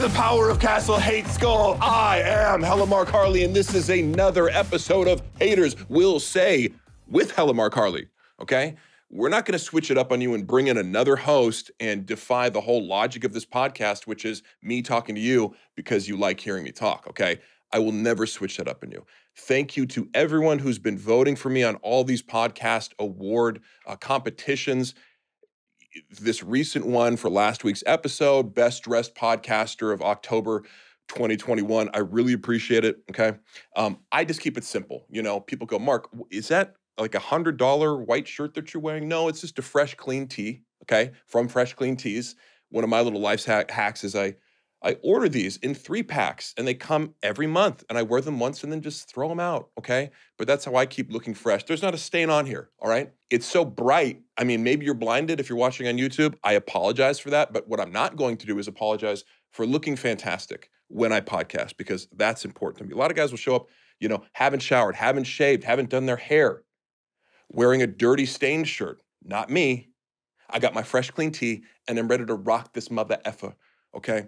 the power of Castle Hate Skull, I am Hella Mark Harley, and this is another episode of Haters Will Say with Hella Mark Harley. Okay? We're not going to switch it up on you and bring in another host and defy the whole logic of this podcast, which is me talking to you because you like hearing me talk. Okay? I will never switch that up on you. Thank you to everyone who's been voting for me on all these podcast award uh, competitions this recent one for last week's episode, Best Dressed Podcaster of October 2021. I really appreciate it. Okay. Um, I just keep it simple. You know, people go, Mark, is that like a hundred dollar white shirt that you're wearing? No, it's just a fresh, clean tee. Okay. From Fresh Clean Tees. One of my little life hacks is I I order these in three packs and they come every month and I wear them once and then just throw them out. Okay. But that's how I keep looking fresh. There's not a stain on here. All right. It's so bright. I mean, maybe you're blinded if you're watching on YouTube. I apologize for that. But what I'm not going to do is apologize for looking fantastic when I podcast because that's important to me. A lot of guys will show up, you know, haven't showered, haven't shaved, haven't done their hair, wearing a dirty stained shirt. Not me. I got my fresh, clean tee and I'm ready to rock this mother effer. Okay.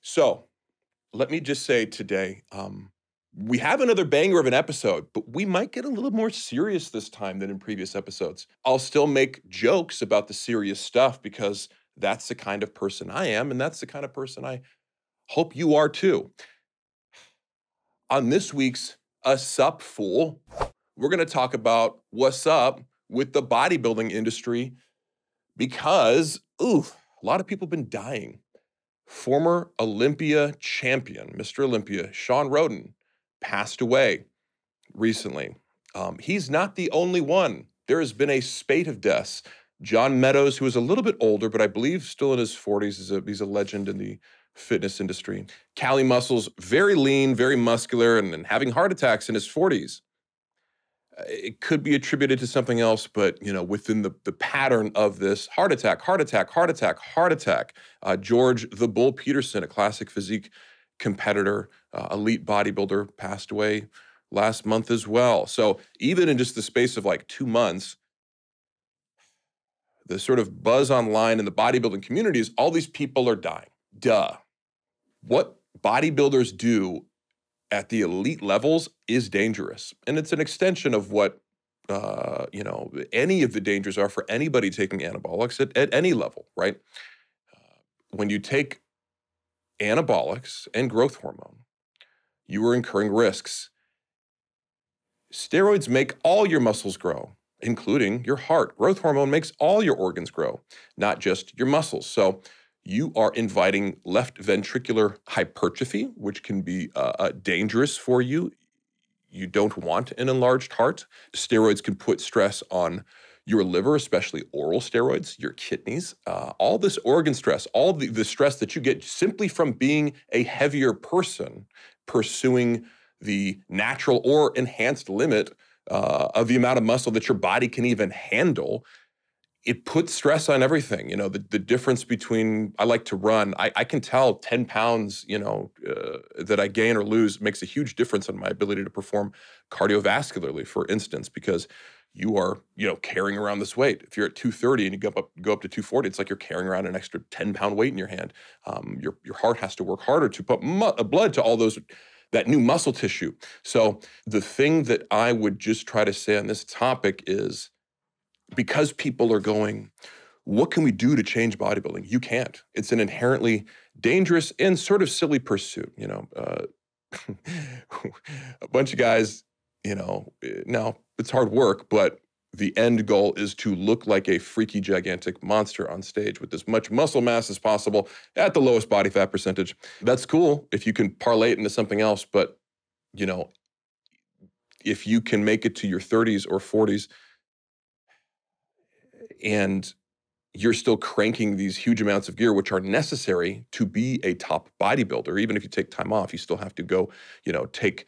So let me just say today, um, we have another banger of an episode, but we might get a little more serious this time than in previous episodes. I'll still make jokes about the serious stuff because that's the kind of person I am, and that's the kind of person I hope you are too. On this week's A Sup Fool, we're going to talk about what's up with the bodybuilding industry because, ooh, a lot of people have been dying former Olympia champion, Mr. Olympia, Shawn Rhoden, passed away recently. Um, he's not the only one. There has been a spate of deaths. John Meadows, who is a little bit older, but I believe still in his 40s, is a, he's a legend in the fitness industry. Cali Muscles, very lean, very muscular, and, and having heart attacks in his 40s it could be attributed to something else, but you know, within the, the pattern of this heart attack, heart attack, heart attack, heart attack. Uh, George the Bull Peterson, a classic physique competitor, uh, elite bodybuilder, passed away last month as well. So even in just the space of like two months, the sort of buzz online in the bodybuilding community is all these people are dying. Duh. What bodybuilders do at the elite levels is dangerous. And it's an extension of what, uh, you know, any of the dangers are for anybody taking anabolics at, at any level, right? Uh, when you take anabolics and growth hormone, you are incurring risks. Steroids make all your muscles grow, including your heart. Growth hormone makes all your organs grow, not just your muscles. So, you are inviting left ventricular hypertrophy, which can be uh, uh, dangerous for you. You don't want an enlarged heart. Steroids can put stress on your liver, especially oral steroids, your kidneys, uh, all this organ stress, all the, the stress that you get simply from being a heavier person pursuing the natural or enhanced limit uh, of the amount of muscle that your body can even handle it puts stress on everything. You know, the, the difference between I like to run, I, I can tell 10 pounds, you know, uh, that I gain or lose makes a huge difference in my ability to perform cardiovascularly, for instance, because you are, you know, carrying around this weight. If you're at 230 and you go up, go up to 240, it's like you're carrying around an extra 10 pound weight in your hand. Um, your, your heart has to work harder to put mu- uh, blood to all those that new muscle tissue. So the thing that I would just try to say on this topic is because people are going, what can we do to change bodybuilding? You can't. It's an inherently dangerous and sort of silly pursuit. You know, uh, a bunch of guys, you know, eh, now it's hard work, but the end goal is to look like a freaky, gigantic monster on stage with as much muscle mass as possible at the lowest body fat percentage. That's cool if you can parlay it into something else, but, you know, if you can make it to your 30s or 40s and you're still cranking these huge amounts of gear, which are necessary to be a top bodybuilder. Even if you take time off, you still have to go, you know, take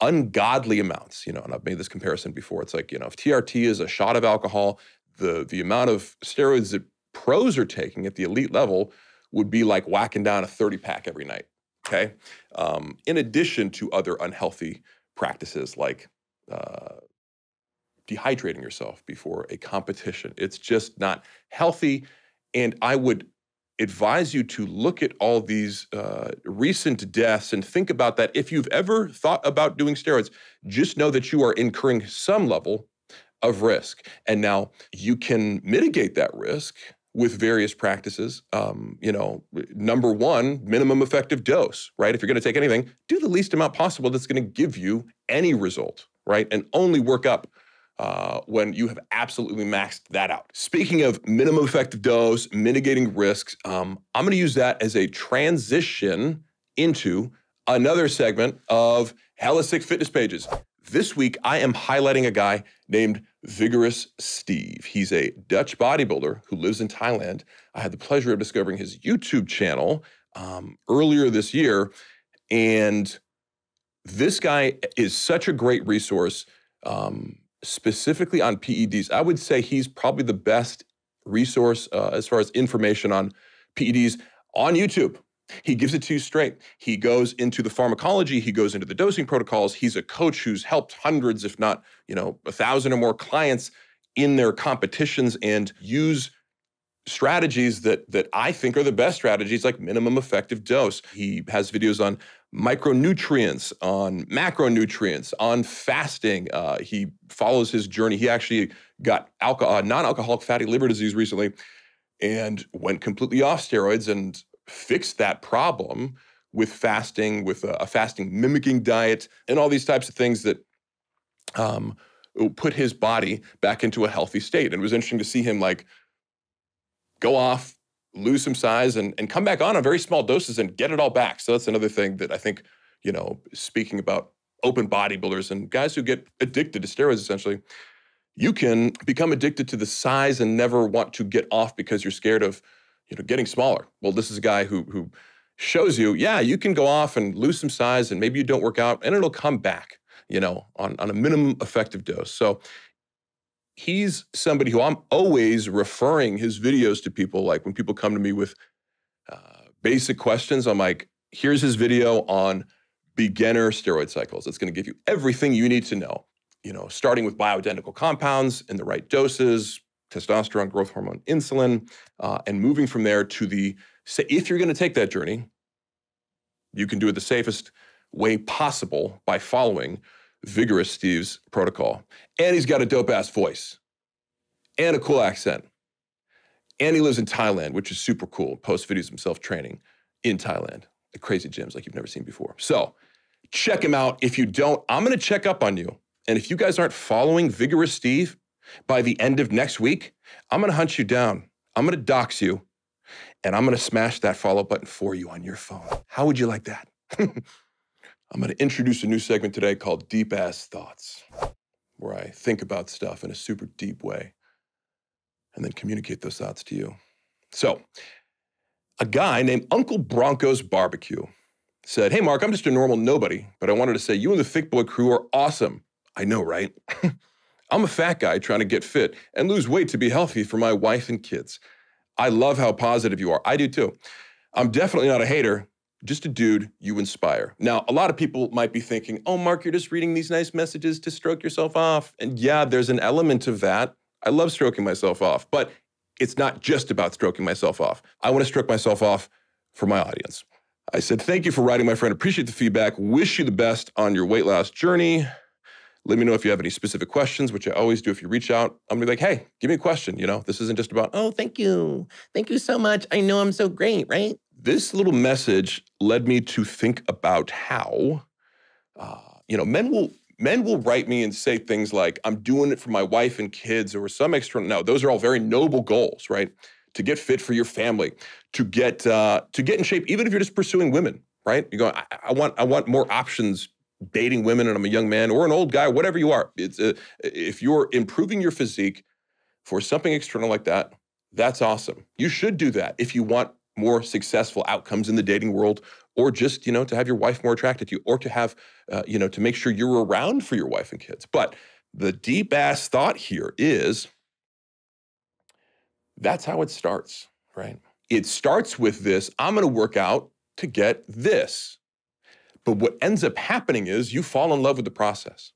ungodly amounts. You know, and I've made this comparison before. It's like, you know, if TRT is a shot of alcohol, the the amount of steroids that pros are taking at the elite level would be like whacking down a 30 pack every night. Okay. Um, in addition to other unhealthy practices like uh, dehydrating yourself before a competition. It's just not healthy. And I would advise you to look at all these uh, recent deaths and think about that. If you've ever thought about doing steroids, just know that you are incurring some level of risk. And now you can mitigate that risk with various practices. Um, you know, number one, minimum effective dose, right? If you're going to take anything, do the least amount possible that's going to give you any result, right? And only work up uh, when you have absolutely maxed that out. Speaking of minimum effective dose, mitigating risks, um, I'm going to use that as a transition into another segment of Hella Sick Fitness Pages. This week, I am highlighting a guy named Vigorous Steve. He's a Dutch bodybuilder who lives in Thailand. I had the pleasure of discovering his YouTube channel um, earlier this year. And this guy is such a great resource, um, specifically on PEDs. I would say he's probably the best resource uh, as far as information on PEDs on YouTube. He gives it to you straight. He goes into the pharmacology, he goes into the dosing protocols. He's a coach who's helped hundreds, if not, you know, a thousand or more clients in their competitions and use strategies that that I think are the best strategies like minimum effective dose. He has videos on micronutrients, on macronutrients, on fasting. Uh, he follows his journey. He actually got alcohol, uh, non-alcoholic fatty liver disease recently and went completely off steroids and fixed that problem with fasting, with a, a fasting mimicking diet, and all these types of things that um, put his body back into a healthy state. And it was interesting to see him like go off, lose some size, and, and come back on on very small doses and get it all back. So that's another thing that I think, you know, speaking about open bodybuilders and guys who get addicted to steroids essentially, you can become addicted to the size and never want to get off because you're scared of you know, getting smaller. Well, this is a guy who who shows you, yeah, you can go off and lose some size and maybe you don't work out and it'll come back, you know, on, on a minimum effective dose. So he's somebody who I'm always referring his videos to people. Like when people come to me with uh, basic questions, I'm like, here's his video on beginner steroid cycles. It's going to give you everything you need to know, you know, starting with bioidentical compounds in the right doses, testosterone, growth hormone, insulin, uh, and moving from there to the, say, if you're going to take that journey, you can do it the safest way possible by following Vigorous Steve's protocol. And he's got a dope ass voice and a cool accent. And he lives in Thailand, which is super cool. Posts videos himself training in Thailand at crazy gyms like you've never seen before. So check him out. If you don't, I'm going to check up on you. And if you guys aren't following Vigorous Steve, by the end of next week, I'm going to hunt you down. I'm going to dox you, and I'm going to smash that follow button for you on your phone. How would you like that? I'm going to introduce a new segment today called Deep Ass Thoughts, where I think about stuff in a super deep way and then communicate those thoughts to you. So, a guy named Uncle Bronco's Barbecue said, Hey, Mark, I'm just a normal nobody, but I wanted to say you and the Thick Boy crew are awesome. I know, right? I'm a fat guy trying to get fit and lose weight to be healthy for my wife and kids. I love how positive you are. I do too. I'm definitely not a hater, just a dude you inspire. Now, a lot of people might be thinking, oh, Mark, you're just reading these nice messages to stroke yourself off. And yeah, there's an element of that. I love stroking myself off, but it's not just about stroking myself off. I want to stroke myself off for my audience. I said, thank you for writing, my friend. Appreciate the feedback. Wish you the best on your weight loss journey. Let me know if you have any specific questions, which I always do if you reach out. I'm gonna be like, hey, give me a question. You know, this isn't just about, oh, thank you. Thank you so much. I know I'm so great, right? This little message led me to think about how, uh, you know, men will men will write me and say things like, I'm doing it for my wife and kids or some external. No, those are all very noble goals, right? To get fit for your family, to get uh, to get in shape, even if you're just pursuing women, right? You go, I, I want I want more options dating women and I'm a young man or an old guy, whatever you are. It's a, uh, if you're improving your physique for something external like that, that's awesome. You should do that if you want more successful outcomes in the dating world or just, you know, to have your wife more attracted to you or to have, uh, you know, to make sure you're around for your wife and kids. But the deep ass thought here is that's how it starts, right? It starts with this I'm going to work out to get this. But what ends up happening is you fall in love with the process.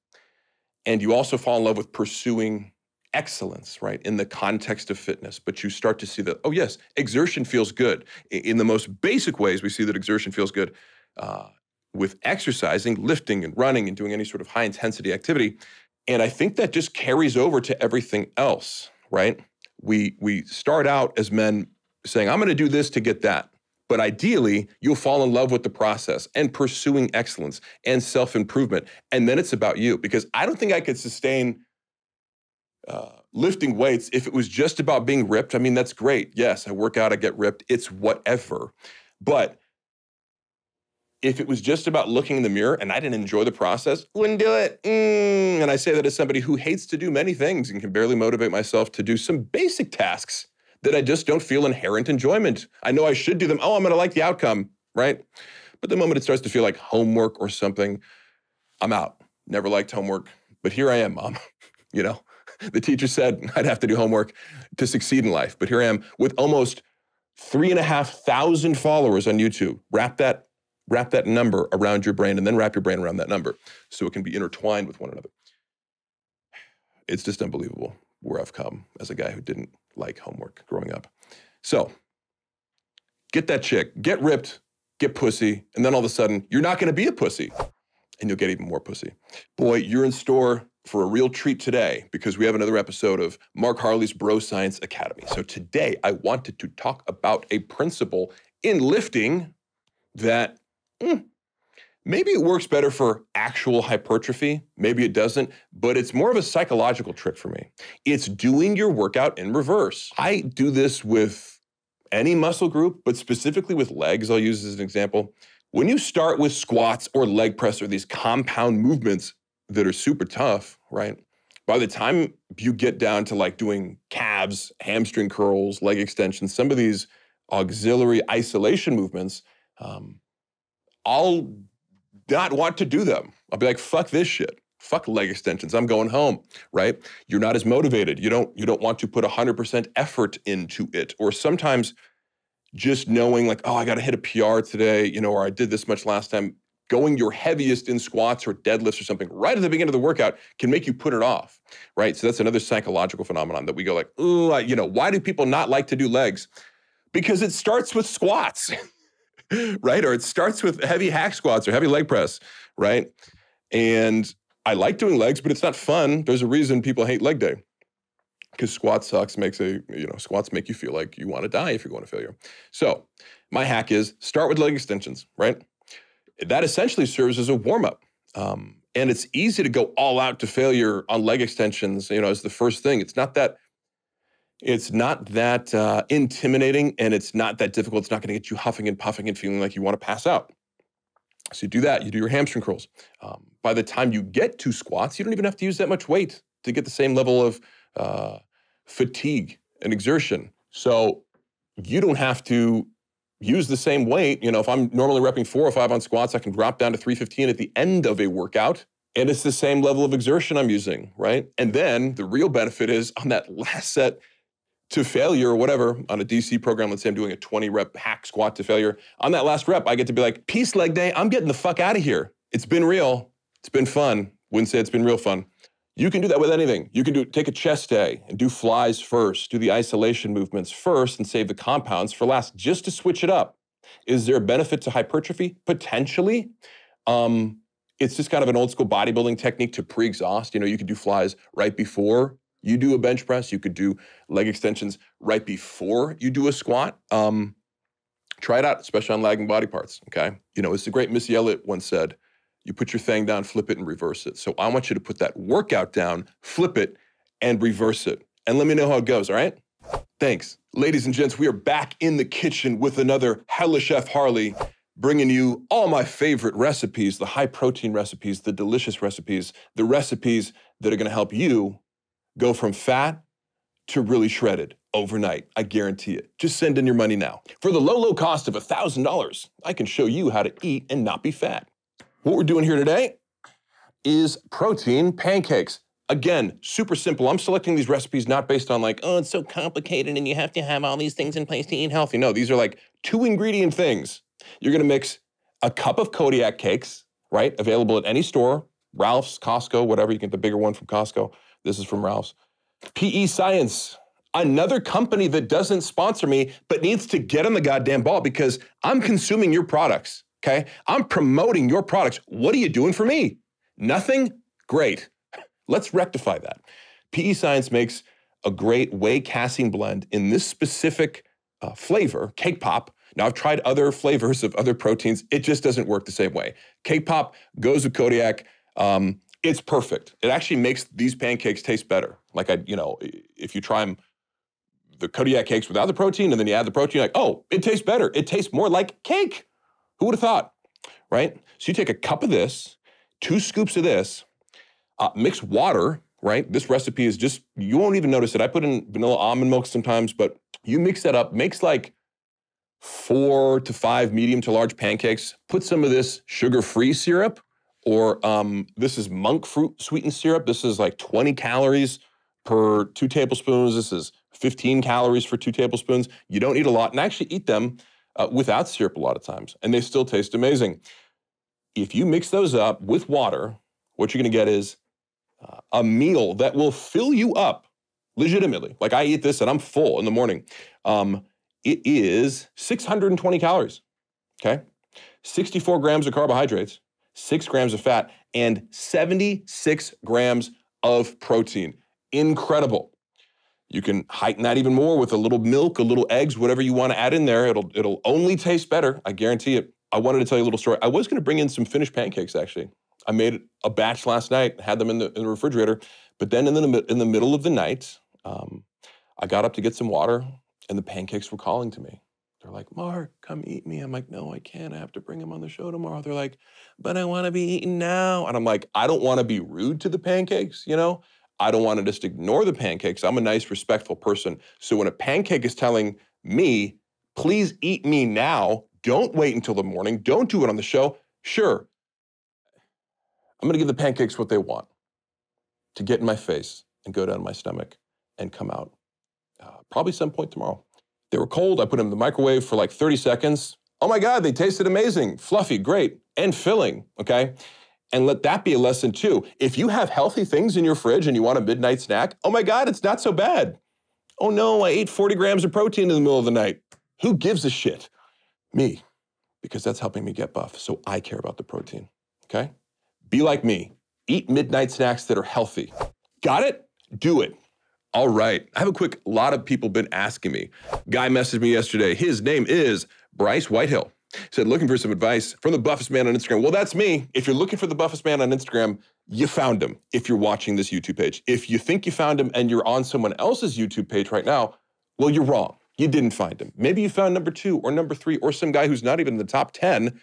And you also fall in love with pursuing excellence, right, in the context of fitness, but you start to see that, oh, yes, exertion feels good. In the most basic ways, we see that exertion feels good uh, with exercising, lifting, and running, and doing any sort of high intensity activity. And I think that just carries over to everything else, right? We, we start out as men saying, I'm going to do this to get that. But ideally, you'll fall in love with the process and pursuing excellence and self improvement. And then it's about you because I don't think I could sustain uh, lifting weights if it was just about being ripped. I mean, that's great. Yes, I work out, I get ripped. It's whatever. But if it was just about looking in the mirror and I didn't enjoy the process, wouldn't do it. Mm. And I say that as somebody who hates to do many things and can barely motivate myself to do some basic tasks that I just don't feel inherent enjoyment. I know I should do them. Oh, I'm going to like the outcome, right? But the moment it starts to feel like homework or something, I'm out. Never liked homework, but here I am, mom. you know, the teacher said I'd have to do homework to succeed in life, but here I am with almost three and a half thousand followers on YouTube. Wrap that, wrap that number around your brain, and then wrap your brain around that number so it can be intertwined with one another. It's just unbelievable where I've come as a guy who didn't like homework growing up. So get that chick, get ripped, get pussy, and then all of a sudden you're not gonna be a pussy and you'll get even more pussy. Boy, you're in store for a real treat today because we have another episode of Mark Harley's Bro Science Academy. So today I wanted to talk about a principle in lifting that mm, Maybe it works better for actual hypertrophy. Maybe it doesn't, but it's more of a psychological trick for me. It's doing your workout in reverse. I do this with any muscle group, but specifically with legs, I'll use as an example. When you start with squats or leg press or these compound movements that are super tough, right? By the time you get down to like doing calves, hamstring curls, leg extensions, some of these auxiliary isolation movements, um, I'll not want to do them. I'll be like, fuck this shit. Fuck leg extensions. I'm going home, right? You're not as motivated. You don't you don't want to put 100% effort into it. Or sometimes just knowing like, oh, I got to hit a PR today, you know, or I did this much last time, going your heaviest in squats or deadlifts or something right at the beginning of the workout can make you put it off, right? So that's another psychological phenomenon that we go like, oh, you know, why do people not like to do legs? Because it starts with squats. right? Or it starts with heavy hack squats or heavy leg press, right? And I like doing legs, but it's not fun. There's a reason people hate leg day. Because squat sucks, makes a, you know, squats make you feel like you want to die if you're going to failure. So my hack is start with leg extensions, right? That essentially serves as a warm-up. Um, and it's easy to go all out to failure on leg extensions, you know, as the first thing. It's not that it's not that uh, intimidating and it's not that difficult. It's not going to get you huffing and puffing and feeling like you want to pass out. So you do that, you do your hamstring curls. Um, by the time you get to squats, you don't even have to use that much weight to get the same level of uh, fatigue and exertion. So you don't have to use the same weight. You know, if I'm normally repping four or five on squats, I can drop down to 315 at the end of a workout. And it's the same level of exertion I'm using, right? And then the real benefit is on that last set, to failure or whatever on a DC program, let's say I'm doing a 20 rep hack squat to failure. On that last rep, I get to be like, peace leg day, I'm getting the fuck out of here. It's been real. It's been fun. Wouldn't say it's been real fun. You can do that with anything. You can do take a chest day and do flies first, do the isolation movements first and save the compounds for last, just to switch it up. Is there a benefit to hypertrophy? Potentially. Um, it's just kind of an old school bodybuilding technique to pre-exhaust. You know, you could do flies right before you do a bench press, you could do leg extensions right before you do a squat. Um, try it out, especially on lagging body parts. Okay. You know, it's the great Missy Elliott once said, you put your thing down, flip it, and reverse it. So I want you to put that workout down, flip it, and reverse it. And let me know how it goes, all right? Thanks. Ladies and gents, we are back in the kitchen with another Hella Chef Harley, bringing you all my favorite recipes the high protein recipes, the delicious recipes, the recipes that are gonna help you go from fat to really shredded overnight. I guarantee it. Just send in your money now. For the low, low cost of $1,000, I can show you how to eat and not be fat. What we're doing here today is protein pancakes. Again, super simple. I'm selecting these recipes not based on like, oh, it's so complicated and you have to have all these things in place to eat healthy. No, these are like two ingredient things. You're gonna mix a cup of Kodiak cakes, right? Available at any store, Ralph's, Costco, whatever. You get the bigger one from Costco. This is from Ralph's. PE Science, another company that doesn't sponsor me, but needs to get on the goddamn ball because I'm consuming your products. Okay. I'm promoting your products. What are you doing for me? Nothing? Great. Let's rectify that. PE Science makes a great whey casein blend in this specific uh, flavor, cake pop. Now, I've tried other flavors of other proteins. It just doesn't work the same way. Cake pop goes with Kodiak. Um, it's perfect. It actually makes these pancakes taste better. Like I, you know, if you try them, the Kodiak cakes without the protein, and then you add the protein, like, oh, it tastes better. It tastes more like cake. Who would have thought, right? So you take a cup of this, two scoops of this, uh, mix water, right? This recipe is just, you won't even notice it. I put in vanilla almond milk sometimes, but you mix that up, makes like four to five medium to large pancakes. Put some of this sugar-free syrup, or um, this is monk fruit sweetened syrup. This is like 20 calories per two tablespoons. This is 15 calories for two tablespoons. You don't eat a lot, and actually eat them uh, without syrup a lot of times, and they still taste amazing. If you mix those up with water, what you're gonna get is uh, a meal that will fill you up legitimately. Like I eat this and I'm full in the morning. Um, it is 620 calories, okay? 64 grams of carbohydrates, six grams of fat, and 76 grams of protein. Incredible. You can heighten that even more with a little milk, a little eggs, whatever you want to add in there. It'll it'll only taste better. I guarantee it. I wanted to tell you a little story. I was going to bring in some finished pancakes actually. I made a batch last night, had them in the, in the refrigerator, but then in the in the middle of the night, um, I got up to get some water, and the pancakes were calling to me. They're like, Mark, come eat me. I'm like, no, I can't. I have to bring them on the show tomorrow. They're like, but I want to be eaten now. And I'm like, I don't want to be rude to the pancakes, you know? I don't want to just ignore the pancakes. I'm a nice, respectful person. So when a pancake is telling me, please eat me now, don't wait until the morning, don't do it on the show, sure. I'm going to give the pancakes what they want to get in my face and go down my stomach and come out uh, probably some point tomorrow. They were cold. I put them in the microwave for like 30 seconds. Oh my God, they tasted amazing, fluffy, great, and filling, okay? And let that be a lesson too. If you have healthy things in your fridge and you want a midnight snack, oh my God, it's not so bad. Oh no, I ate 40 grams of protein in the middle of the night. Who gives a shit? Me, because that's helping me get buff. So I care about the protein, okay? Be like me. Eat midnight snacks that are healthy. Got it? Do it. All right. I have a quick, lot of people been asking me. Guy messaged me yesterday. His name is Bryce Whitehill. Said, looking for some advice from the buffest man on Instagram. Well, that's me. If you're looking for the buffest man on Instagram, you found him if you're watching this YouTube page. If you think you found him and you're on someone else's YouTube page right now, well, you're wrong. You didn't find him. Maybe you found number two or number three or some guy who's not even in the top 10,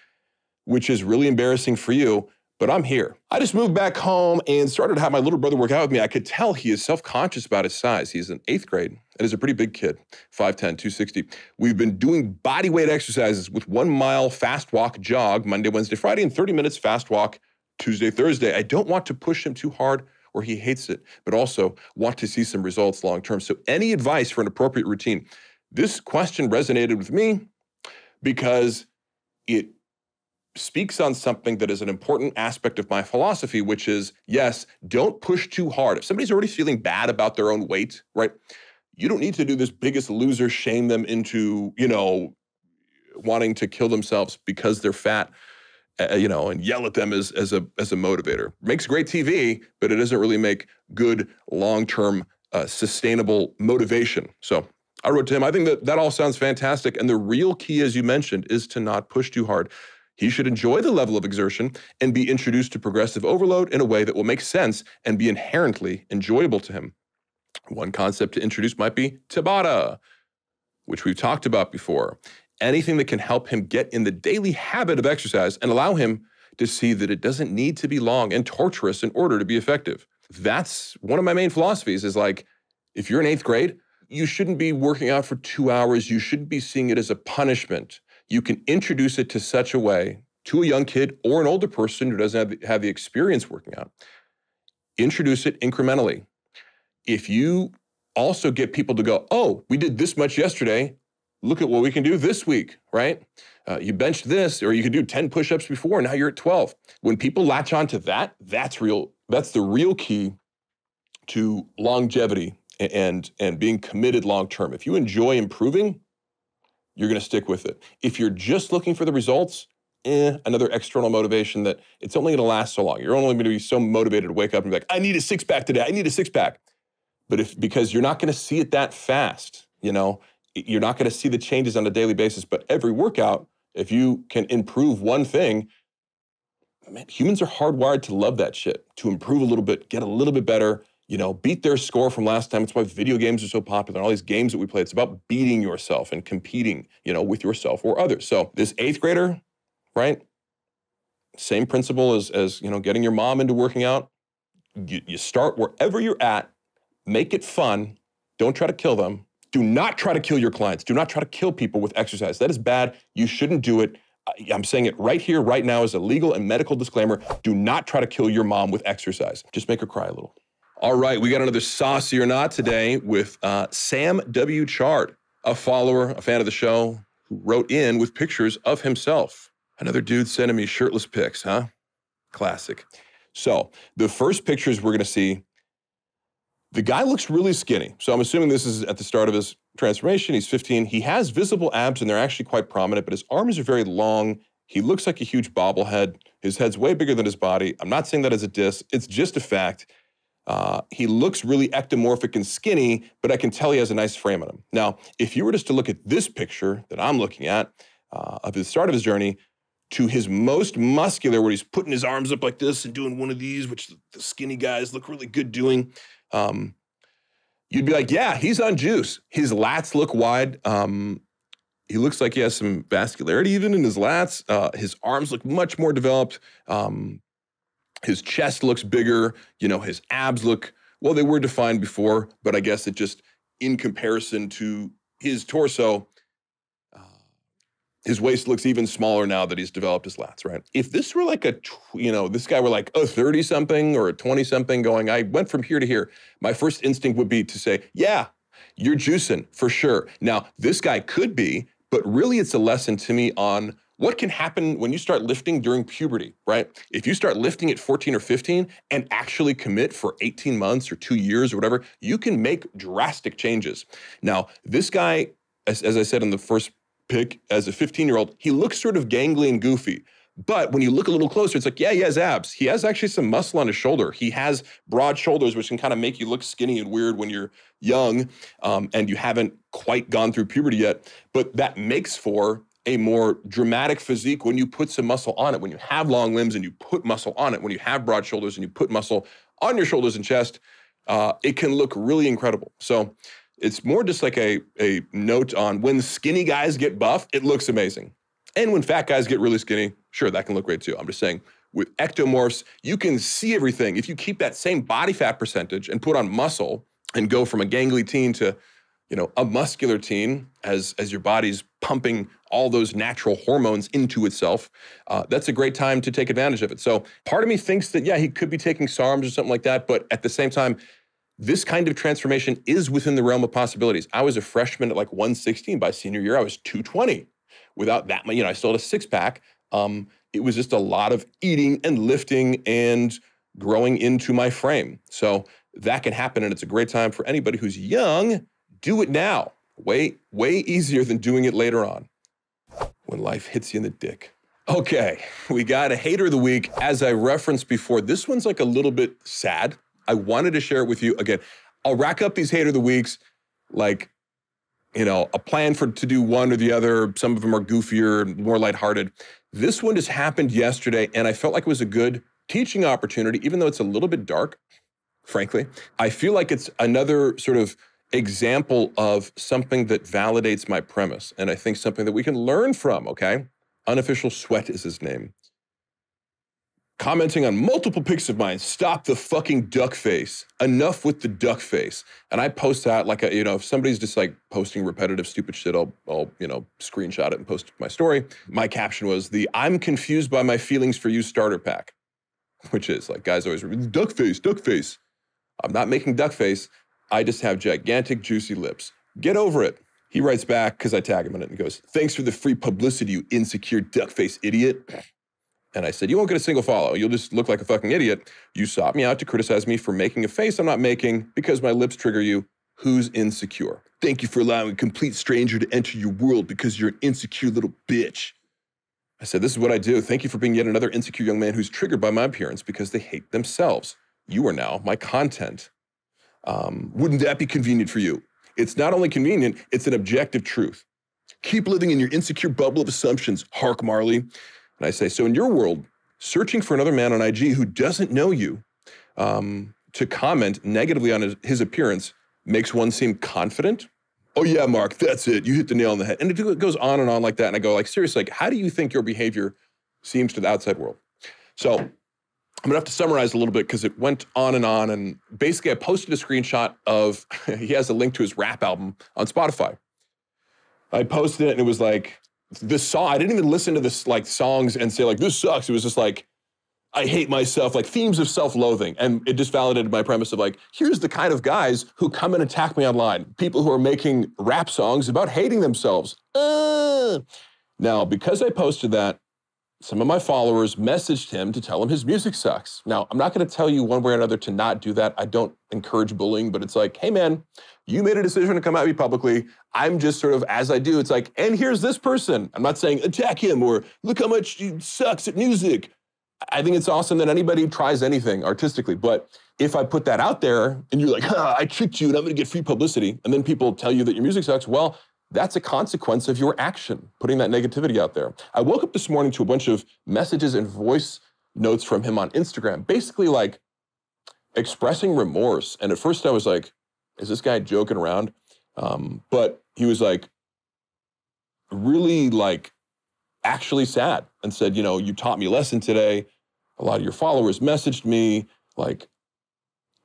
which is really embarrassing for you but I'm here. I just moved back home and started to have my little brother work out with me. I could tell he is self conscious about his size. He's in eighth grade and is a pretty big kid 5'10, 260. We've been doing body weight exercises with one mile fast walk jog Monday, Wednesday, Friday, and 30 minutes fast walk Tuesday, Thursday. I don't want to push him too hard or he hates it, but also want to see some results long term. So, any advice for an appropriate routine? This question resonated with me because it speaks on something that is an important aspect of my philosophy, which is yes, don't push too hard. If somebody's already feeling bad about their own weight, right? You don't need to do this biggest loser, shame them into, you know, wanting to kill themselves because they're fat, uh, you know, and yell at them as, as, a, as a motivator. Makes great TV, but it doesn't really make good long term, uh, sustainable motivation. So I wrote to him, I think that that all sounds fantastic. And the real key, as you mentioned, is to not push too hard. He should enjoy the level of exertion and be introduced to progressive overload in a way that will make sense and be inherently enjoyable to him. One concept to introduce might be Tabata, which we've talked about before. Anything that can help him get in the daily habit of exercise and allow him to see that it doesn't need to be long and torturous in order to be effective. That's one of my main philosophies is like, if you're in eighth grade, you shouldn't be working out for two hours. You shouldn't be seeing it as a punishment you can introduce it to such a way to a young kid or an older person who doesn't have the, have the experience working out. Introduce it incrementally. If you also get people to go, oh, we did this much yesterday. Look at what we can do this week, right? Uh, you benched this, or you could do 10 push ups before, now you're at 12. When people latch onto that, that's real. That's the real key to longevity and and being committed long term. If you enjoy improving, you're going to stick with it. If you're just looking for the results, eh, another external motivation that it's only going to last so long. You're only going to be so motivated to wake up and be like, I need a six pack today. I need a six pack. But if because you're not going to see it that fast, you know, you're not going to see the changes on a daily basis. But every workout, if you can improve one thing, man, humans are hardwired to love that shit, to improve a little bit, get a little bit better, you know, beat their score from last time. It's why video games are so popular. and All these games that we play, it's about beating yourself and competing, you know, with yourself or others. So this eighth grader, right? Same principle as, as you know, getting your mom into working out. You, you start wherever you're at, make it fun. Don't try to kill them. Do not try to kill your clients. Do not try to kill people with exercise. That is bad. You shouldn't do it. I'm saying it right here, right now, as a legal and medical disclaimer. Do not try to kill your mom with exercise. Just make her cry a little. All right, we got another saucy or not today with uh, Sam W. Chard, a follower, a fan of the show, who wrote in with pictures of himself. Another dude sending me shirtless pics, huh? Classic. So the first pictures we're going to see, the guy looks really skinny. So I'm assuming this is at the start of his transformation. He's 15. He has visible abs, and they're actually quite prominent, but his arms are very long. He looks like a huge bobblehead. His head's way bigger than his body. I'm not saying that as a diss. It's just a fact. Uh, he looks really ectomorphic and skinny, but I can tell he has a nice frame on him. Now, if you were just to look at this picture that I'm looking at uh, of the start of his journey to his most muscular, where he's putting his arms up like this and doing one of these, which the skinny guys look really good doing, um, you'd be like, yeah, he's on juice. His lats look wide. Um, he looks like he has some vascularity even in his lats. Uh, his arms look much more developed. Um, his chest looks bigger. You know, his abs look, well, they were defined before, but I guess it just, in comparison to his torso, uh, his waist looks even smaller now that he's developed his lats, right? If this were like a, you know, this guy were like a 30 something or a 20 something going, I went from here to here, my first instinct would be to say, yeah, you're juicing for sure. Now, this guy could be, but really it's a lesson to me on what can happen when you start lifting during puberty, right? If you start lifting at 14 or 15 and actually commit for 18 months or two years or whatever, you can make drastic changes. Now, this guy, as, as I said in the first pick, as a 15 year old, he looks sort of gangly and goofy. But when you look a little closer, it's like, yeah, he has abs. He has actually some muscle on his shoulder. He has broad shoulders, which can kind of make you look skinny and weird when you're young um, and you haven't quite gone through puberty yet. But that makes for a more dramatic physique when you put some muscle on it. When you have long limbs and you put muscle on it, when you have broad shoulders and you put muscle on your shoulders and chest, uh, it can look really incredible. So it's more just like a, a note on when skinny guys get buff, it looks amazing. And when fat guys get really skinny, sure, that can look great too. I'm just saying, with ectomorphs, you can see everything. If you keep that same body fat percentage and put on muscle and go from a gangly teen to you know, a muscular teen as as your body's pumping all those natural hormones into itself. Uh, that's a great time to take advantage of it. So part of me thinks that yeah, he could be taking SARMs or something like that, but at the same time, this kind of transformation is within the realm of possibilities. I was a freshman at like 116. By senior year, I was 220. Without that, you know, I still had a six pack. Um, it was just a lot of eating and lifting and growing into my frame. So that can happen, and it's a great time for anybody who's young do it now. Way, way easier than doing it later on when life hits you in the dick. Okay, we got a hater of the week. As I referenced before, this one's like a little bit sad. I wanted to share it with you. Again, I'll rack up these hater of the weeks like, you know, a plan for to do one or the other. Some of them are goofier, more lighthearted. This one just happened yesterday, and I felt like it was a good teaching opportunity, even though it's a little bit dark, frankly. I feel like it's another sort of example of something that validates my premise, and I think something that we can learn from, okay? Unofficial Sweat is his name. Commenting on multiple pics of mine, stop the fucking duck face. Enough with the duck face. And I post that like a, you know, if somebody's just like posting repetitive stupid shit, I'll, I'll, you know, screenshot it and post my story. My caption was the I'm confused by my feelings for you starter pack, which is like guys always duck face, duck face. I'm not making duck face. I just have gigantic, juicy lips. Get over it. He writes back because I tag him in it and goes, Thanks for the free publicity, you insecure duckface idiot. And I said, You won't get a single follow. You'll just look like a fucking idiot. You sought me out to criticize me for making a face I'm not making because my lips trigger you. who's insecure. Thank you for allowing a complete stranger to enter your world because you're an insecure little bitch. I said, This is what I do. Thank you for being yet another insecure young man who's triggered by my appearance because they hate themselves. You are now my content. Um, wouldn't that be convenient for you? It's not only convenient, it's an objective truth. Keep living in your insecure bubble of assumptions, Hark Marley. And I say, So in your world, searching for another man on IG who doesn't know you um, to comment negatively on his, his appearance makes one seem confident oh yeah, Mark, that's it. You hit the nail on the head. And it goes on and on like that. And I go, like, seriously, like, how do you think your behavior seems to the outside world? So I'm gonna have to summarize a little bit because it went on and on. And basically, I posted a screenshot of he has a link to his rap album on Spotify. I posted it and it was like this song. I didn't even listen to this like songs and say like this sucks. It was just like I hate myself, like themes of self loathing. And it just validated my premise of like, here's the kind of guys who come and attack me online people who are making rap songs about hating themselves. Uh. Now, because I posted that, some of my followers messaged him to tell him his music sucks. Now, I'm not going to tell you one way or another to not do that. I don't encourage bullying, but it's like, hey, man, you made a decision to come at me publicly. I'm just sort of, as I do, it's like, and here's this person. I'm not saying attack him or look how much he sucks at music. I think it's awesome that anybody tries anything artistically. But if I put that out there and you're like, I tricked you and I'm gonna get free publicity, and then people tell you that your music sucks, well, that's a consequence of your action, putting that negativity out there. I woke up this morning to a bunch of messages and voice notes from him on Instagram, basically like expressing remorse. And at first I was like, is this guy joking around? Um, but he was like, really like actually sad and said, you know, you taught me a lesson today. A lot of your followers messaged me, like,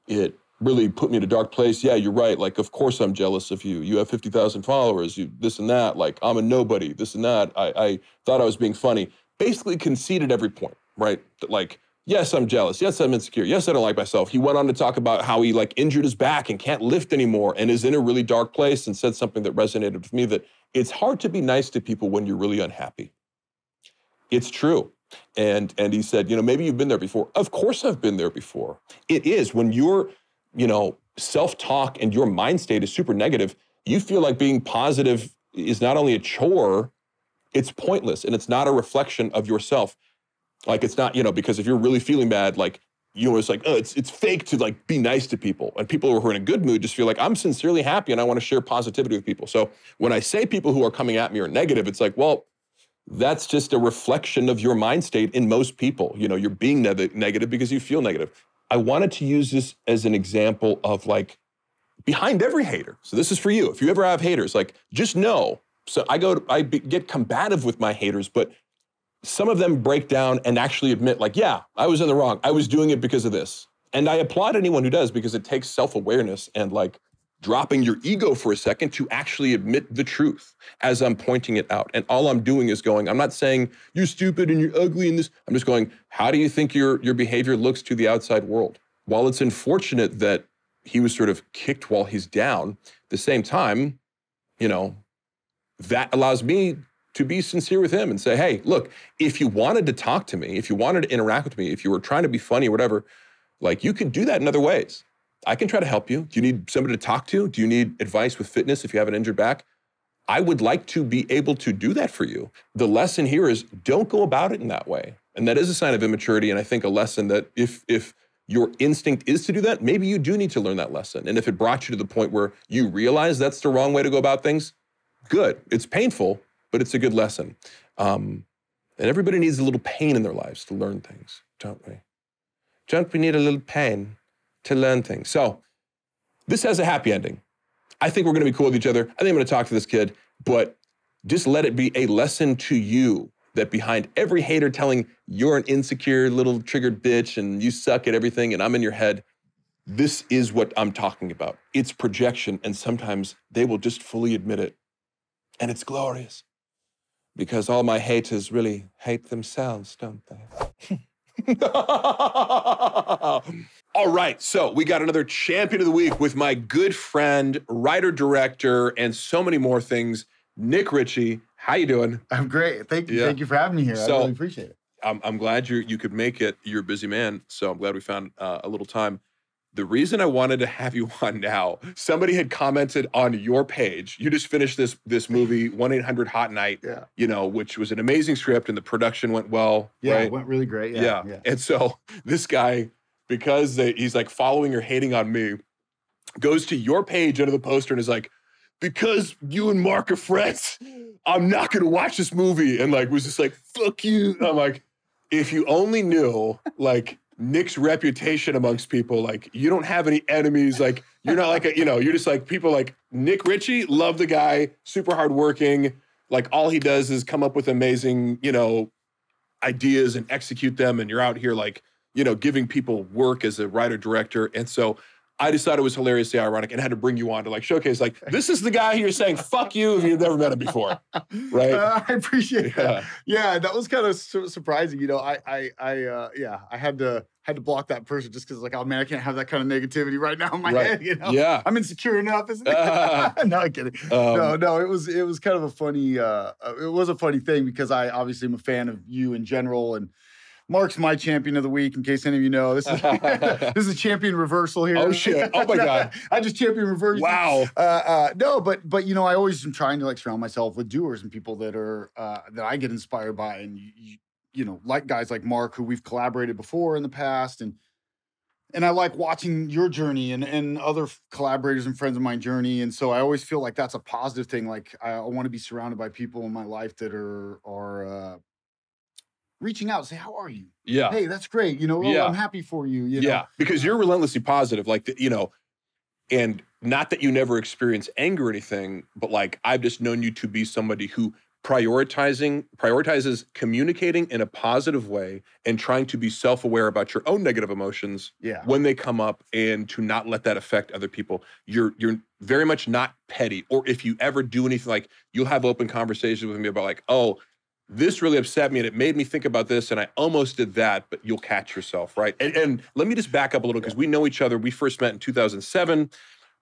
it really put me in a dark place. Yeah, you're right. Like, of course I'm jealous of you. You have 50,000 followers, you this and that. Like, I'm a nobody, this and that. I, I thought I was being funny. Basically conceded every point, right? Like, yes, I'm jealous. Yes, I'm insecure. Yes, I don't like myself. He went on to talk about how he like injured his back and can't lift anymore and is in a really dark place and said something that resonated with me that it's hard to be nice to people when you're really unhappy. It's true. And and he said, you know, maybe you've been there before. Of course I've been there before. It is when your, you know, self-talk and your mind state is super negative, you feel like being positive is not only a chore, it's pointless and it's not a reflection of yourself. Like it's not, you know, because if you're really feeling bad, like you know, it's like, oh, it's it's fake to like be nice to people. And people who are in a good mood just feel like I'm sincerely happy and I want to share positivity with people. So when I say people who are coming at me are negative, it's like, well, that's just a reflection of your mind state in most people. You know, you're being ne- negative because you feel negative. I wanted to use this as an example of like behind every hater. So this is for you. If you ever have haters, like just know. So I go, to, I be, get combative with my haters, but some of them break down and actually admit, like, yeah, I was in the wrong. I was doing it because of this. And I applaud anyone who does because it takes self awareness and like dropping your ego for a second to actually admit the truth as I'm pointing it out. And all I'm doing is going, I'm not saying you're stupid and you're ugly and this. I'm just going, how do you think your your behavior looks to the outside world? While it's unfortunate that he was sort of kicked while he's down, at the same time, you know, that allows me to be sincere with him and say, hey, look, if you wanted to talk to me, if you wanted to interact with me, if you were trying to be funny or whatever, like you could do that in other ways. I can try to help you. Do you need somebody to talk to? Do you need advice with fitness if you have an injured back? I would like to be able to do that for you. The lesson here is don't go about it in that way. And that is a sign of immaturity. And I think a lesson that if if your instinct is to do that, maybe you do need to learn that lesson. And if it brought you to the point where you realize that's the wrong way to go about things, good. It's painful, but it's a good lesson. Um, and everybody needs a little pain in their lives to learn things, don't we? Don't we need a little pain? To learn things. So this has a happy ending. I think we're going to be cool with each other. I think I'm going to talk to this kid, but just let it be a lesson to you that behind every hater telling you're an insecure little triggered bitch and you suck at everything and I'm in your head, this is what I'm talking about. It's projection, and sometimes they will just fully admit it. And it's glorious because all my haters really hate themselves, don't they? All right, so we got another champion of the week with my good friend, writer, director, and so many more things. Nick Richey, how you doing? I'm great. Thank you. Yeah. Thank you for having me here. So, I really appreciate it. I'm, I'm glad you you could make it. You're a busy man, so I'm glad we found uh, a little time. the reason I wanted to have you on now, somebody had commented on your page. You just finished this this movie, One Eight Hundred Hot Night. Yeah. You know, which was an amazing script, and the production went well. Yeah, right? it went really great. Yeah, yeah. yeah. And so this guy, because they, he's like following or hating on me, goes to your page under the poster and is like, because you and Mark are friends, I'm not gonna watch this movie. And like was just like, fuck you. And I'm like, if you only knew like Nick's reputation amongst people, like you don't have any enemies, like you're not like a, you know, you're just like people like Nick Richey, love the guy, super hardworking. Like all he does is come up with amazing, you know, ideas and execute them. And you're out here like, you know, giving people work as a writer director. And so I thought it was hilariously ironic and had to bring you on to like showcase like this is the guy who you're saying fuck you if you've never met him before, right? Uh, I appreciate Yeah. that. Yeah, that was kind of su- surprising. You know, I, I, I, uh, yeah, I had to had to block that person just because, like, oh man, I can't have that kind of negativity right now in my Right. head. You know, Yeah. I'm insecure enough, isn't it? Ah. no, I'm kidding. Um, no, no, it was it was kind of a funny. Uh, uh, it was a funny thing because I obviously am a fan of you in general and. Mark's my champion of the week. In case any of you know, this is this is a champion reversal here. Oh, shit. Oh, my God. I just champion reverse. Wow. Uh, uh, no, but but you know, I always am trying to like surround myself with doers and people that are uh, that I get inspired by, and you, you, you know, like guys like Mark who we've collaborated before in the past, and and I like watching your journey and and other collaborators and friends of mine journey, and so I always feel like that's a positive thing. Like I, I want to be surrounded by people in my life that are are uh, reaching out, say, "How are you? Yeah. Hey, that's great. You know, oh, Yeah. I'm happy for you. You know, yeah. Because you're relentlessly positive. Like, the- you know, and not that you never experience anger or anything, but like I've just known you to be somebody who prioritizing prioritizes communicating in a positive way and trying to be self-aware about your own negative emotions yeah, when they come up and to not let that affect other people you're you're very much not petty or if you ever do anything like you'll have open conversations with me about like oh this really upset me and it made me think about this and i almost did that but you'll catch yourself right and, and let me just back up a little because we know each other we first met in 2007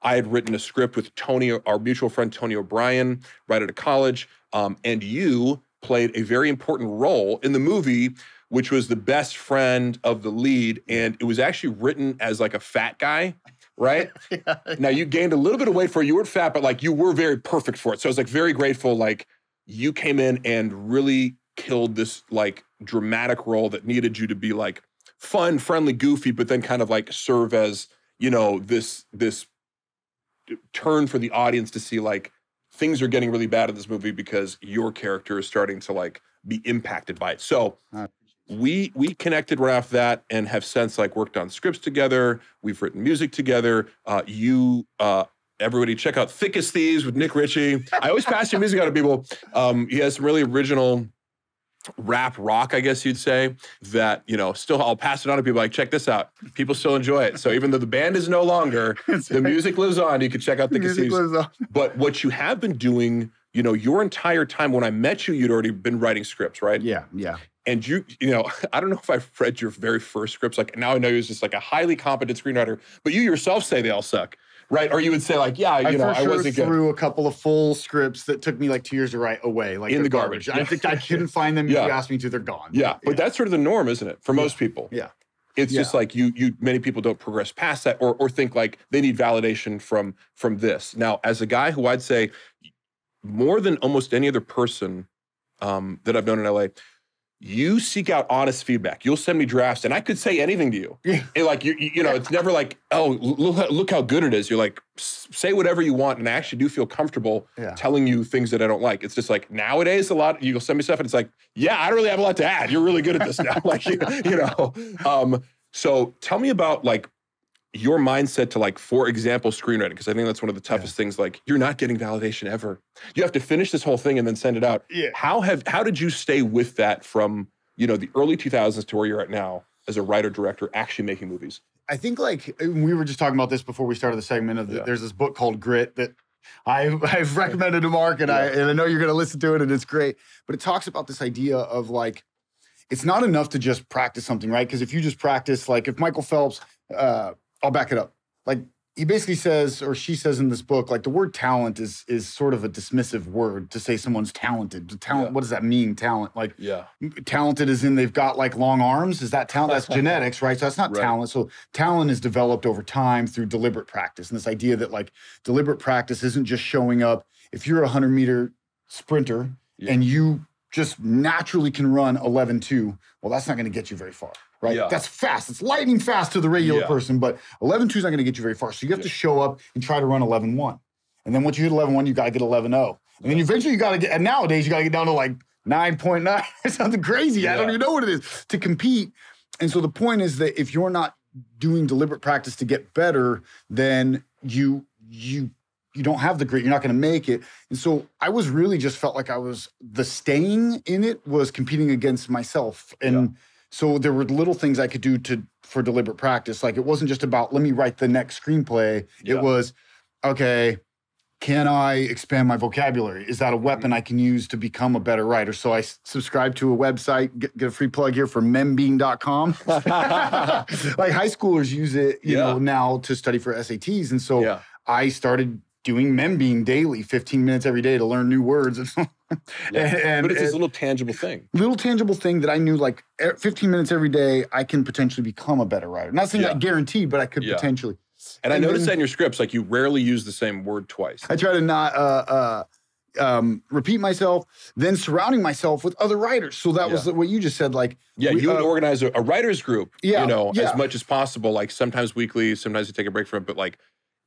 i had written a script with tony our mutual friend tony o'brien right out of college um, and you played a very important role in the movie which was the best friend of the lead and it was actually written as like a fat guy right yeah. now you gained a little bit of weight for it. You weren't fat, but like you were very perfect for it. So I was like very grateful. Like you came in and really killed this like dramatic role that needed you to be like fun, friendly, goofy, but then kind of like serve as you know this this turn for the audience to see like things are getting really bad in this movie because your character is starting to like be impacted by it. So we we connected right off that and have since like worked on scripts together. We've written music together. Uh, you uh, everybody check out Thick as Thieves with Nick Richey. I always pass your music out to people. Um, he has some really original rap rock, I guess you'd say, that, you know, still I'll pass it on to people like, check this out. People still enjoy it. So even though the band is no longer, the music lives on. You can check out Thick as Thieves. lives on. But what you have been doing, you know, your entire time when I met you, you'd already been writing scripts, right? Yeah, yeah. And you, you know, I don't know if I've read your very first scripts. Like now I know you're just like a highly competent screenwriter, but you yourself say they all suck, right? Or you would say like, yeah, you I know, I sure wasn't good. threw a couple of full scripts that took me like two years to write away, like In the garbage. I Yeah. think I couldn't find them. Yeah. If you asked me to, they're gone. Yeah, but that's sort of the norm, isn't it, for most people? Yeah. It's just like you, you. Many people don't progress past that, or or think like they need validation from from this. Now, as a guy who I'd say, more than almost any other person um, that I've known in LA, you seek out honest feedback. You'll send me drafts, and I could say anything to you. Yeah. And like you, you know, it's never like, oh, look, how- look how good it is. You're like, say whatever you want, and I actually do feel comfortable Yeah. telling you things that I don't like. It's just like nowadays, a lot you'll send me stuff, and it's like, yeah, I don't really have a lot to add. You're really good at this now, like you, you know. Um, so tell me about like your mindset to like, for example, screenwriting, because I think that's one of the toughest things. Like, you're not getting validation ever. You have to finish this whole thing and then send it out. Yeah. How have how did you stay with that from you know the early 2000s to where you're at now as a writer director actually making movies? I think like we were just talking about this before we started the segment of the, Yeah. there's this book called Grit that I, I've recommended to Mark and I and I know you're gonna listen to it and it's great. But it talks about this idea of like it's not enough to just practice something, right? Because if you just practice, like if Michael Phelps, uh, I'll back it up. Like he basically says, or she says in this book, like the word talent is is sort of a dismissive word to say someone's talented. The talent, Yeah. what does that mean? Talent, like Yeah. talented is in they've got like long arms. Is that talent? That's genetics, right? So that's not Right. talent. So talent is developed over time through deliberate practice. And this idea that like deliberate practice isn't just showing up. If you're a hundred meter sprinter Yeah. and you just naturally can run 11-2, well, that's not going to get you very far, right? Yeah. That's fast. It's lightning fast to the regular Yeah. person, but 11-2 is not going to get you very far. So you have to show up and try to run 11-1. And then once you hit 11-1, you got to get 11-0. And then eventually you got to get, and nowadays you got to get down to like 9.9 or something crazy. I don't even know what it is to compete. And so the point is that if you're not doing deliberate practice to get better, then you, you, you don't have the grit, you're not going to make it. And so I was really just felt like I was the staying in it was competing against myself. And Yeah. So there were little things I could do to for deliberate practice. Like it wasn't just about let me write the next screenplay. Yeah. It was okay, can I expand my vocabulary? Is that a mm-hmm. weapon I can use to become a better writer? So I subscribe to a website, get, get a free plug here for membean.com. like high schoolers use it, you know, now to study for SATs. And so Yeah. I started doing membean daily, 15 minutes every day to learn new words. Yeah. and, but it's this little tangible thing. little tangible thing that I knew like e- 15 minutes every day, I can potentially become a better writer. Not saying Yeah. that guaranteed, but I could Yeah. potentially. And I noticed that in your scripts, like you rarely use the same word twice. I try to not uh, uh, um, repeat myself, then surrounding myself with other writers. So that was what you just said. Like, Yeah, we- you would uh, organize a, a writers group, Yeah, you know, as much as possible, like sometimes weekly, sometimes you take a break from it, but like,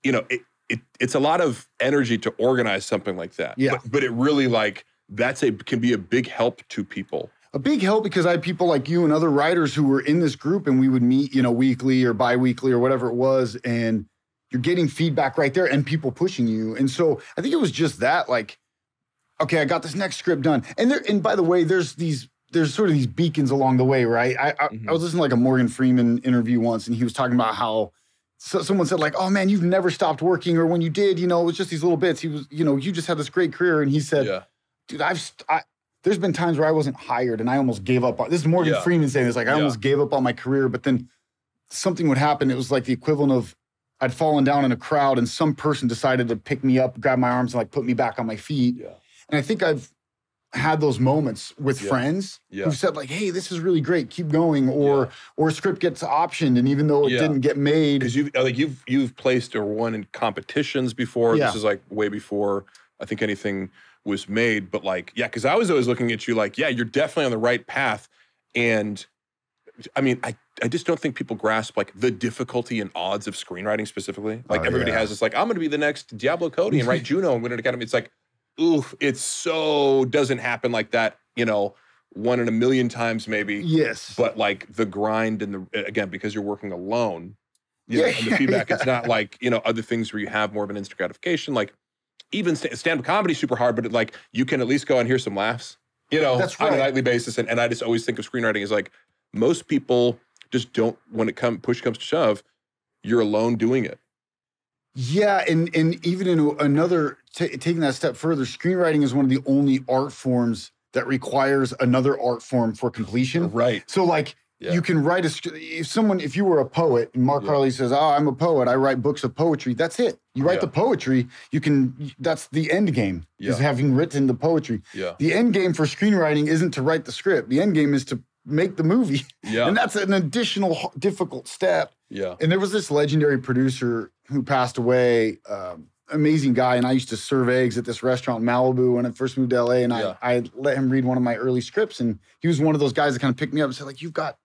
you know, it, it it's a lot of energy to organize something like that. Yeah. But, but it really like that's a can be a big help to people. a big help because I had people like you and other writers who were in this group and we would meet, you know, weekly or bi-weekly or whatever it was. And you're getting feedback right there and people pushing you. And so I think it was just that, like, okay, I got this next script done. And there, and by the way, there's these, there's sort of these beacons along the way, right? I, I, Mhm. I was listening to like a Morgan Freeman interview once and he was talking about how so someone said like, oh man, you've never stopped working. Or when you did, you know, it was just these little bits. He was, you know, you just had this great career. And he said, yeah. Dude, I've I, there's been times where I wasn't hired and I almost gave up. On, this is Morgan Yeah. Freeman saying this. Like I Yeah. almost gave up on my career, but then something would happen. It was like the equivalent of I'd fallen down in a crowd and some person decided to pick me up, grab my arms, and like put me back on my feet. Yeah. And I think I've had those moments with Yeah. friends Yeah. who said like, "Hey, this is really great. Keep going." Or Yeah. or a script gets optioned, and even though it didn't get made, Because you've like you've you've placed or won in competitions before. This is like way before I think anything was made. But like, yeah, because I was always looking at you like, yeah, you're definitely on the right path. And I mean, I, I just don't think people grasp like the difficulty and odds of screenwriting specifically. Like Oh, everybody yeah. has this like, I'm gonna be the next Diablo Cody and write Juno and win an Academy. It's like, oof, it's so doesn't happen like that, you know, one in a million times maybe yes, but like the grind and the again because you're working alone you know, Yeah, and the feedback it's not like you know other things where you have more of an instant gratification like even stand-up comedy super hard but it, like you can at least go and hear some laughs you know That's on a nightly basis. And, and i just always think of screenwriting as like most people just don't when it come push comes to shove you're alone doing it. Yeah, and and even in another ta taking that step further, screenwriting is one of the only art forms that requires another art form for completion. right. So like Yeah. you can write a if someone if you were a poet and Mark Yeah. Harley says, "Oh, I'm a poet. I write books of poetry." That's it. You write Yeah. the poetry, you can that's the end game. Is having written the poetry. yeah The end game for screenwriting isn't to write the script. The end game is to make the movie. yeah And that's an additional difficult step. yeah And there was this legendary producer who passed away, um, amazing guy. And I used to serve eggs at this restaurant in Malibu when I first moved to LA. And Yeah. I, I let him read one of my early scripts. And he was one of those guys that kind of picked me up and said, like, you've got,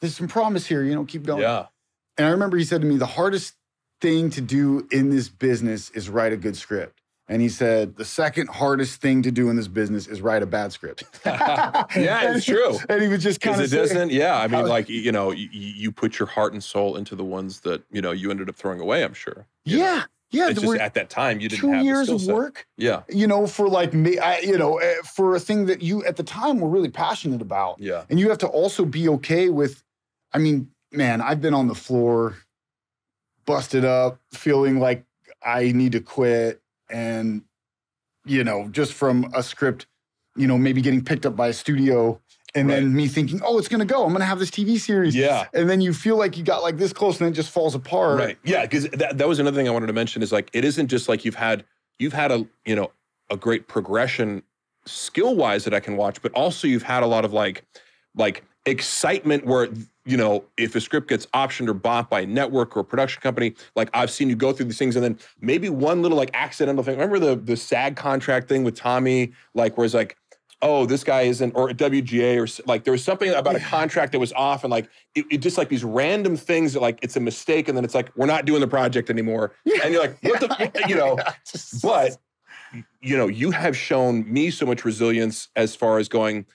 there's some promise here, you know, keep going. yeah And I remember he said to me, the hardest thing to do in this business is write a good script. And he said, the second hardest thing to do in this business is write a bad script. Yeah, it's true. And he was just kind because of it doesn't yeah i mean like you know you, you put your heart and soul into the ones that you know you ended up throwing away i'm sure Yeah. know? Yeah. It's just at that time you didn't two have years of work. Yeah, you know, for like me, I, you know, eh, for a thing that you at the time were really passionate about. yeah, And you have to also be okay with, I mean, man, I've been on the floor, busted up, feeling like I need to quit. And, you know, just from a script, you know, maybe getting picked up by a studio and Right. then me thinking, oh, it's gonna go. I'm gonna have this TV series. Yeah. And then you feel like you got like this close, and then it just falls apart. Right. Yeah, because that, that was another thing I wanted to mention is like it isn't just like you've had you've had a you know a great progression skill wise that I can watch, but also you've had a lot of like like excitement where you know if a script gets optioned or bought by a network or a production company, like I've seen you go through these things and then maybe one little like accidental thing. Remember the the SAG contract thing with Tommy, like where it's like. Oh, this guy isn't, or WGA, or like there was something about a contract that was off, and like it, it just like these random things that like it's a mistake, and then it's like we're not doing the project anymore, and you're like, what the, you know, just- but you know, you have shown me so much resilience as far as going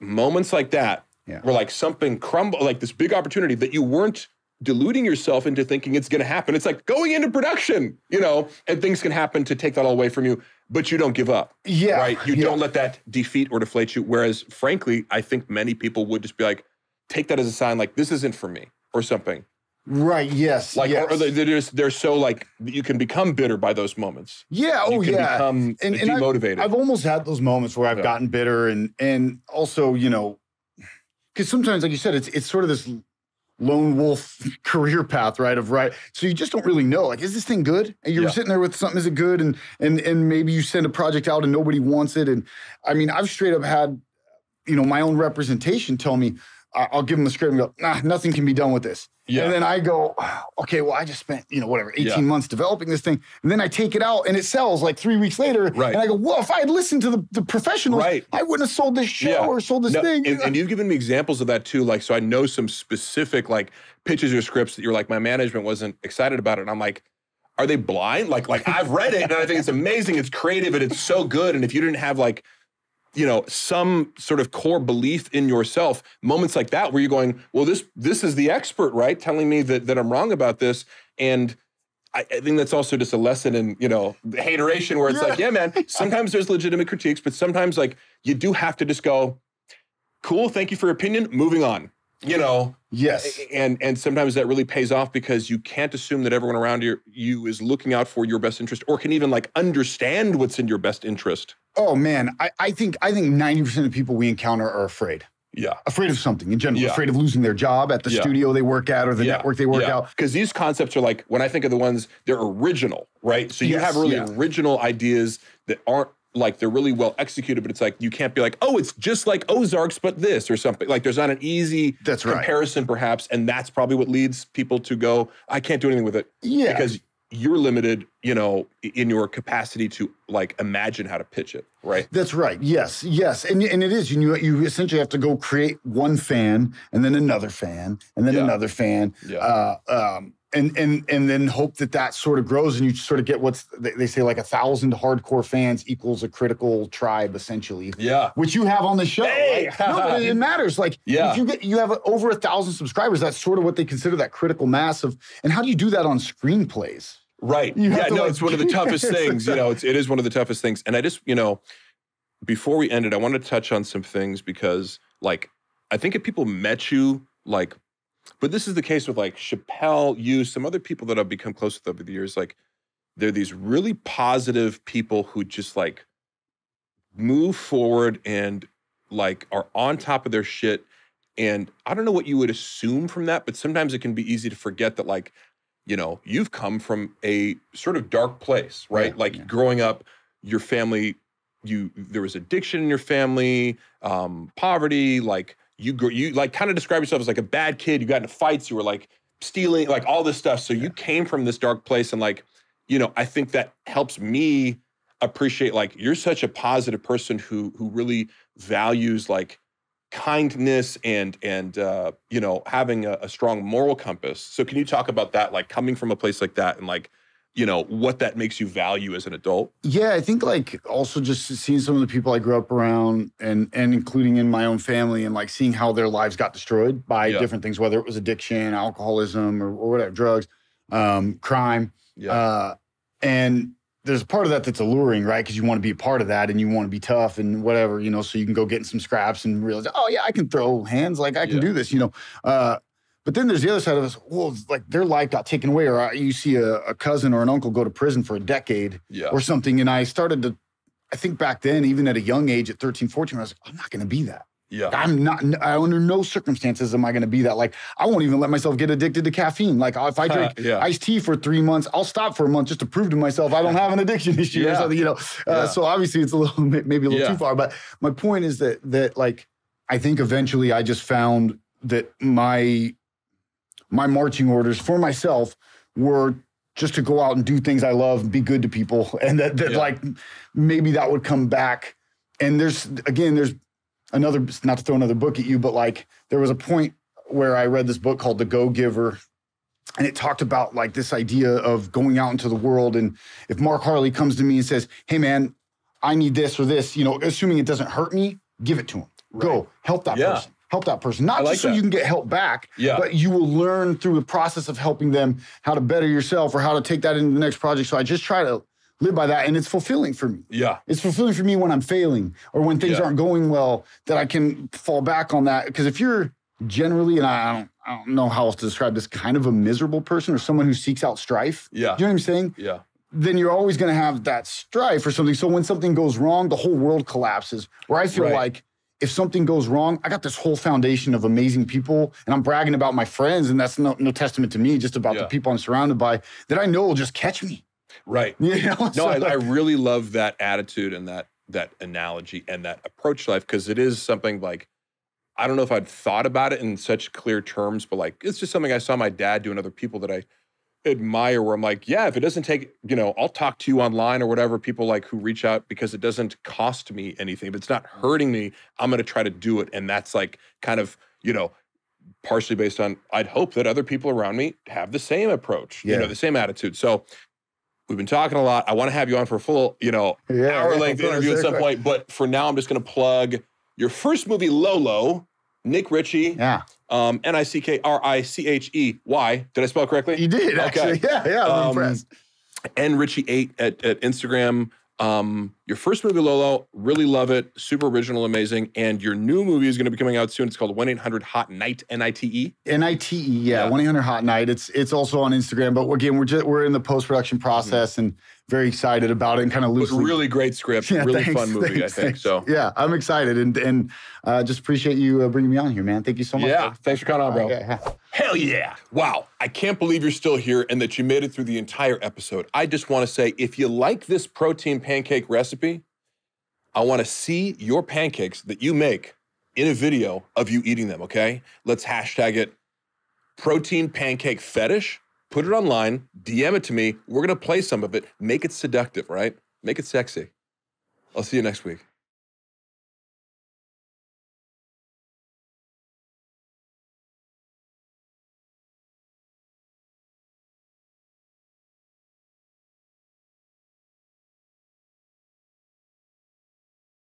moments like that Yeah. where like something crumble, like this big opportunity that you weren't deluding yourself into thinking it's going to happen. It's like going into production, you know, and things can happen to take that all away from you, but you don't give up, yeah, right? You yeah. don't let that defeat or deflate you. Whereas, frankly, I think many people would just be like, take that as a sign, like this isn't for me or something. Right. Yes. Like, yes. or they- they're just they're so like you can become bitter by those moments. yeah. Oh, you can yeah. become And- and demotivated. I've almost had those moments where I've Yeah. gotten bitter and and also, you know, because sometimes, like you said, it's it's sort of this lone wolf career path, right? Of right. So you just don't really know. Like, is this thing good? And you're Yeah. sitting there with something, is it good? And and and maybe you send a project out and nobody wants it. And I mean, I've straight up had, you know, my own representation tell me, I'll give them the script and go, nah, nothing can be done with this. Yeah. And then I go, okay, well, I just spent, you know, whatever, 18 Yeah. months developing this thing. And then I take it out and it sells like three weeks later. Right. And I go, well, if I had listened to the, the professionals, Right. I wouldn't have sold this show Yeah. or sold this No, thing. And, and you've given me examples of that too. Like, so I know some specific like pitches or scripts that you're like, my management wasn't excited about it. And I'm like, are they blind? Like, like I've read it and I think it's amazing. It's creative and it's so good. And if you didn't have like, you know, some sort of core belief in yourself, moments like that where you're going, well, this this is the expert, right? Telling me that that I'm wrong about this. And I, I think that's also just a lesson in, you know, hateration where it's Yeah. like, yeah, man, sometimes there's legitimate critiques, but sometimes like you do have to just go, cool, thank you for your opinion, moving on. You know, yes. and and sometimes that really pays off because you can't assume that everyone around you you is looking out for your best interest or can even like understand what's in your best interest. Oh man, I, I think I think 90% of people we encounter are afraid. Yeah. Afraid of something in general, Yeah. afraid of losing their job at the Yeah. studio they work at or the Yeah. network they work out. Because these concepts are like, when I think of the ones, they're original, right? So you Yes, have really original ideas that aren't like they're really well executed, but it's like you can't be like, oh, it's just like Ozarks, but this or something. Like there's not an easy That's right. comparison, perhaps. And that's probably what leads people to go, I can't do anything with it Yeah. because you're limited, you know, in your capacity to like imagine how to pitch it, right? That's right. Yes, yes, and and it is. You you essentially have to go create one fan, and then another fan, and then Yeah. another fan, Yeah. uh, um, and and and then hope that that sort of grows, and you sort of get what's they, say like a thousand hardcore fans equals a critical tribe, essentially. Yeah. Which you have on the show, Hey! right? No, but it, matters. Like, Yeah. if you get you have over a thousand subscribers, that's sort of what they consider that critical mass of. And how do you do that on screenplays? Right. You yeah, no, like- it's one of the toughest things. You know, it's, it is one of the toughest things. And I just, you know, before we ended, I wanted to touch on some things because, like, I think if people met you, like, but this is the case with like Chappelle, you, some other people that I've become close with over the years. Like, they're these really positive people who just like move forward and like are on top of their shit. And I don't know what you would assume from that, but sometimes it can be easy to forget that, like, you know, you've come from a sort of dark place, right? Yeah, like yeah. growing up, your family, you there was addiction in your family, um, poverty, like you grew, you like kind of describe yourself as like a bad kid. You got into fights, you were like stealing, like all this stuff. So you came from this dark place, and like, you know, I think that helps me appreciate like you're such a positive person who who really values like kindness and and uh, you know having a, a strong moral compass. So can you talk about that, like coming from a place like that, and like you know what that makes you value as an adult? Yeah, I think like also just seeing some of the people I grew up around and and including in my own family and like seeing how their lives got destroyed by Yeah. different things, whether it was addiction, alcoholism, or, or whatever, drugs, um, crime. Yeah, Uh, and there's a part of that that's alluring, right? Because you want to be a part of that and you want to be tough and whatever, you know, so you can go get in some scraps and realize, oh, yeah, I can throw hands, like I can Yeah. do this, you know. Uh, but then there's the other side of us. Well, like their life got taken away, or you see a, a cousin or an uncle go to prison for a decade yeah, or something. And I started to, I think back then, even at a young age at 13, 14, I was like, I'm not going to be that. Yeah. I'm not I, under no circumstances am I going to be that. Like I won't even let myself get addicted to caffeine. Like if I drink Yeah. iced tea for three months, I'll stop for a month just to prove to myself I don't have an addiction issue or Yeah. something. You know, uh, Yeah. so obviously it's a little maybe a little too far. But my point is that that like I think eventually I just found that my my marching orders for myself were just to go out and do things I love be good to people. And that, that Yeah. like maybe that would come back. And there's again, there's another not to throw another book at you, but like there was a point where I read this book called The Go Giver. And it talked about like this idea of going out into the world. And if Mark Harley comes to me and says, Hey man, I need this or this, you know, assuming it doesn't hurt me, give it to him. Go help that Yeah. person. Help that person. Not like just so that. you can get help back, Yeah. but you will learn through the process of helping them how to better yourself or how to take that into the next project. So I just try to live by that. And it's fulfilling for me. Yeah. It's fulfilling for me when I'm failing or when things Yeah. aren't going well that I can fall back on that. Because if you're generally, and I don't, I don't know how else to describe this, kind of a miserable person or someone who seeks out strife. Yeah. Do you know what I'm saying? Yeah. Then you're always going to have that strife or something. So when something goes wrong, the whole world collapses. Where I feel Right. like if something goes wrong, I got this whole foundation of amazing people, and I'm bragging about my friends, and that's no, no testament to me, just about Yeah. the people I'm surrounded by that I know will just catch me. Right. You know? No, So, I, I really love that attitude and that that analogy and that approach to life because it is something like I don't know if I'd thought about it in such clear terms, but like it's just something I saw my dad do and other people that I admire where I'm like, yeah, if it doesn't take, you know, I'll talk to you online or whatever, people like who reach out because it doesn't cost me anything. If it's not hurting me, I'm gonna try to do it. And that's like kind of, you know, partially based on I'd hope that other people around me have the same approach, you know, the same attitude. So we've been talking a lot. I want to have you on for a full, you know, Yeah, hour length course, interview at some point. But for now, I'm just going to plug your first movie, Lolo, Nick Richey, yeah, um, N I C K R I C H E Y. Did I spell it correctly? you did Okay. actually. Yeah, yeah, I'm Um, impressed. N Richey eight at, at Instagram. Um, your first movie, Lolo, really love it. Super original, amazing. And your new movie is going to be coming out soon. It's called One Eight Hundred Hot Night, N I T E. N I T E, yeah, Yeah. one eight hundred Hot Night. It's it's also on Instagram, but again, we're just we're in the post production process and very excited about it and kind of But loosely. really great script, Yeah, really thanks, fun movie, thanks, I think. thanks. So yeah, I'm excited and and uh, just appreciate you uh, bringing me on here, man. Thank you so much. yeah, thanks for coming on, bro. Yeah, yeah. Hell yeah. Wow. I can't believe you're still here and that you made it through the entire episode. I just want to say if you like this protein pancake I want to see your pancakes that you make in a video of you eating them, okay? Let's hashtag it protein pancake fetish. Put it online, DM it to me. We're going to play some of it. Make it seductive, right? Make it sexy. I'll see you next week.